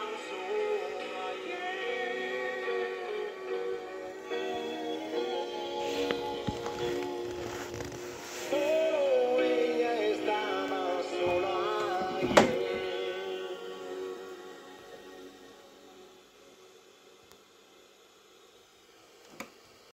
one so